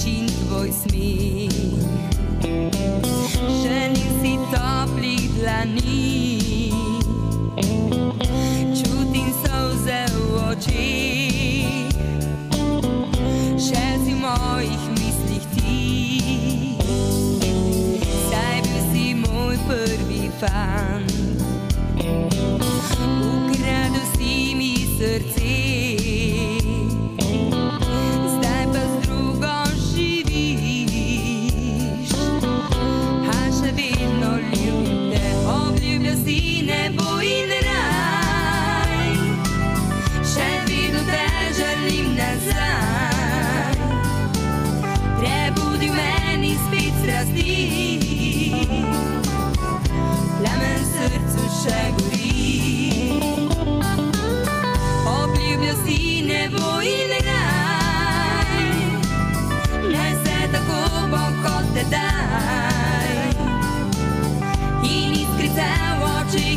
tišin tvoj smih. Želim si toplih dlani, čutim solze v očih, še si v mojih mislih ti. Saj bil si moj prvi fan.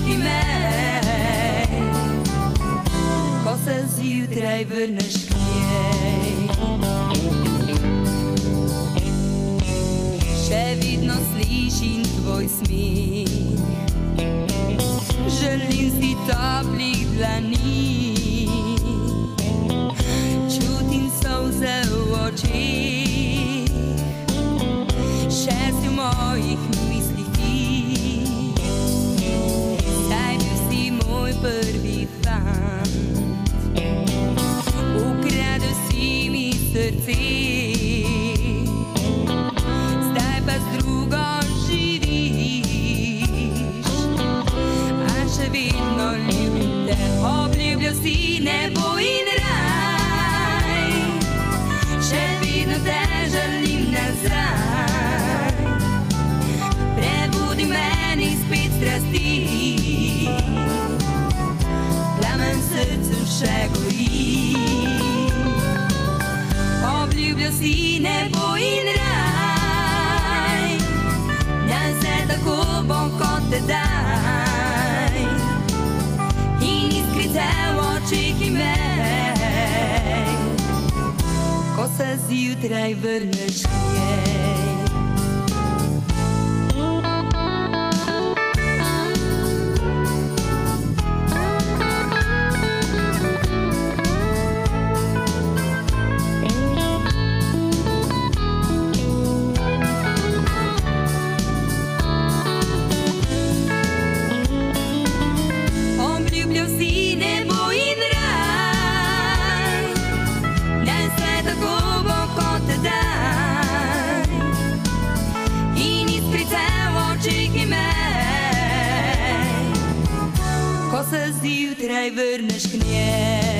Imej, ko se zjutraj vrneš k njej. Še vidno slišim tvoj smih, želim si toplih dlani. Gori, obljubljal si nebo in raj. Da se tako bom kot tedaj in iskrite v očih imej, ko se zjutraj vrneš k njej. græfur með sknér